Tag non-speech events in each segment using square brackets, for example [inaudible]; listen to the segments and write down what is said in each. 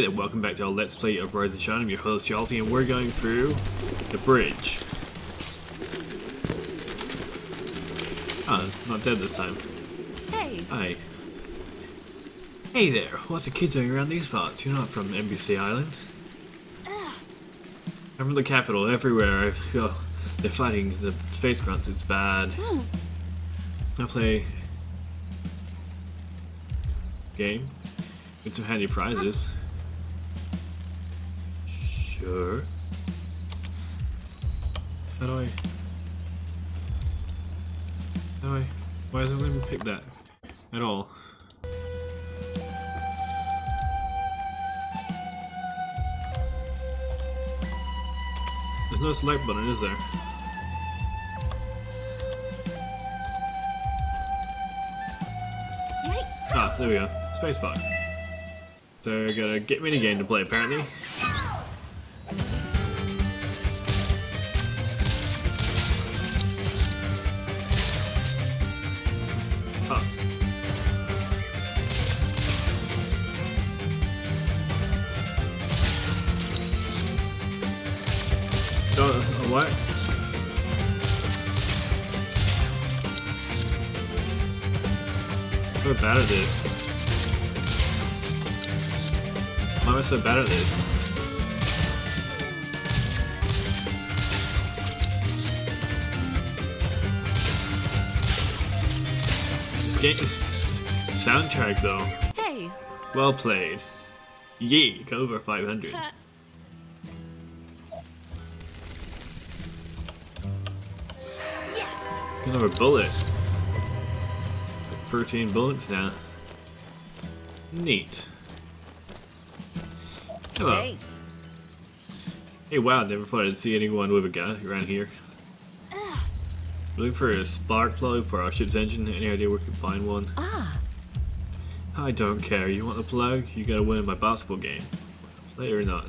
Hey there, welcome back to our Let's Play of Rise and Shine. I'm your host, Shalty, and we're going through the bridge. Ah, not dead this time. Hey, Hi. Hey there, what's the kid doing around these parts? You're not from NBC Island. I'm from the capital, everywhere. Oh, they're fighting the space grunts, it's bad. I play game with some handy prizes. Sure. How do I? How do I? Why doesn't it let me pick that at all? There's no select button, is there? Ah, there we go. Spacebar. So I gotta get mini game to play apparently. What? So bad at this. Why am I so bad at this? This game soundtrack though. Hey, Well played. Yeek, over 500. Another bullet. 13 bullets now. Neat. Hello. Hey, Hey, wow, never thought I'd see anyone with a gun around here. Looking for a spark plug for our ship's engine. Any idea where we can find one? ah, I don't care. You want the plug? You gotta win my basketball game. Play it or not.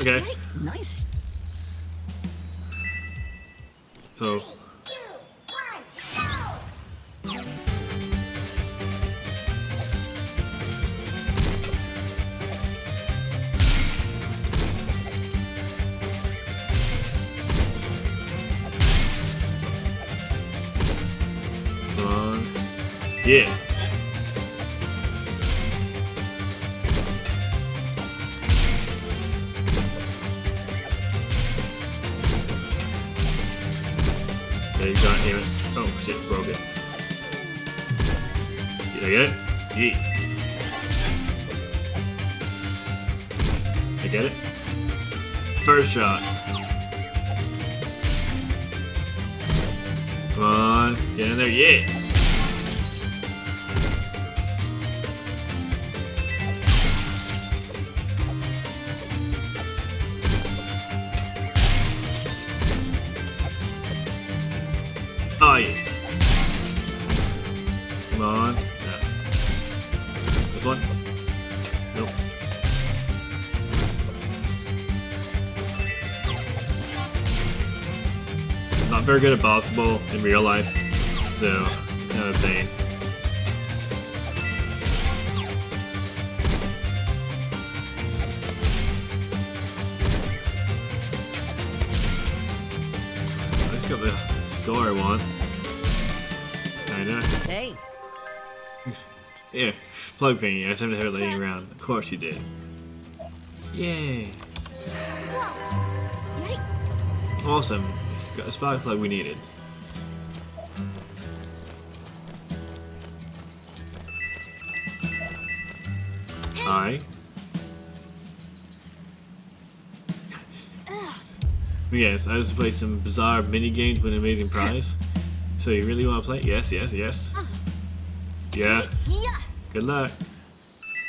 Okay, hey, nice. So. Yeah. Yeah, you got it. Oh shit, broke it. Did I get it? Yeah. I get it? First shot. Come on, get in there, yeah! Oh. Come on. No. This one? Nope. Not very good at basketball in real life, so kind of a pain. Got the score I want. Hey, Yeah, plug thingy. I just haven't had it laying around. Of course you did. Yay. yay! Awesome. Got the spark plug we needed. Hi. yes, I just played some bizarre mini games with an amazing prize. So you really want to play? Yes, yes, yes. Yeah. Good luck.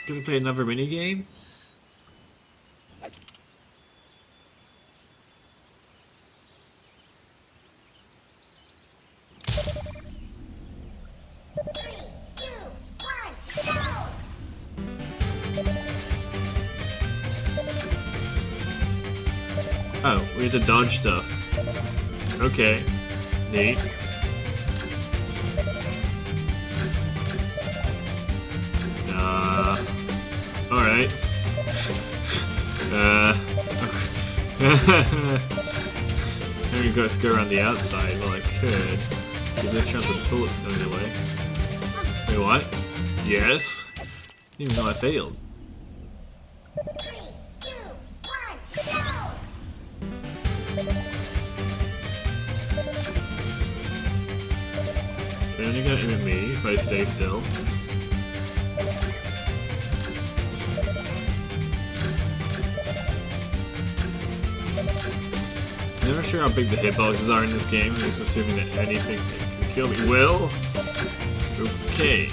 Can we play another mini game? Oh, we have to dodge stuff. Okay. Neat. Alright. Uh. [laughs] Maybe go go around the outside. Well, I could. It a chance of bullets going away. Wait, what? Yes. Even though I failed. They're only gonna at me if I stay still. Never sure how big the hitboxes are in this game. I'm just assuming that anything can kill me will. Okay.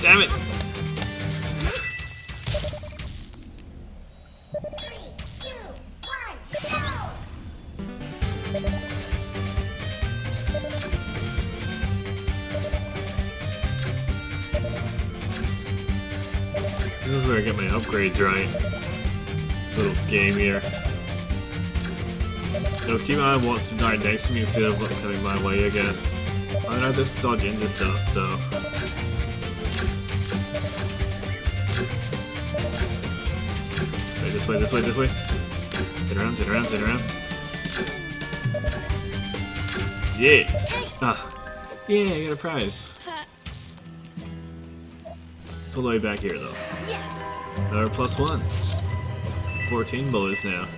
Damn it! This is where I get my upgrades right. Little game here. So keep an eye on what's right next to me instead of what's coming my way, I guess. I know just dodge into stuff, though. Wait, this way, this way, this way. Turn around, turn around, turn around. Yeah! Ah. Yeah, I got a prize. It's all the way back here, though. Another plus one. 14 bullets now.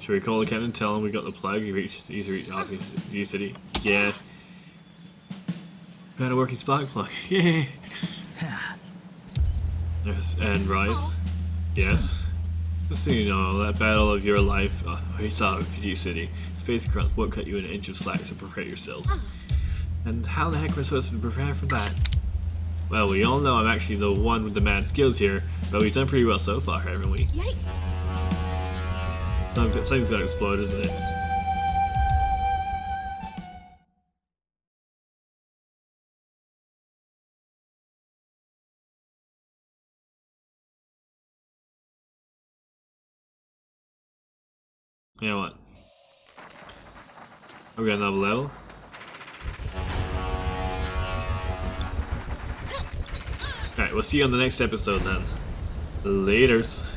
Should we call the captain and tell him we got the plague? He reached, he's reached View City. Yeah. Found a working spark plug. [laughs] Yeah. yes, and Rise. Yes. Just so you know, that battle of your life, uh, we saw at View City. Space Grunts won't cut you an inch of slack, so prepare yourselves. And how the heck am I supposed to prepare for that? Well, we all know I'm actually the one with the mad skills here, but we've done pretty well so far, haven't we? Yay! Something's gotta explode, isn't it? You know what? We got another level. We'll see you on the next episode then. Laters.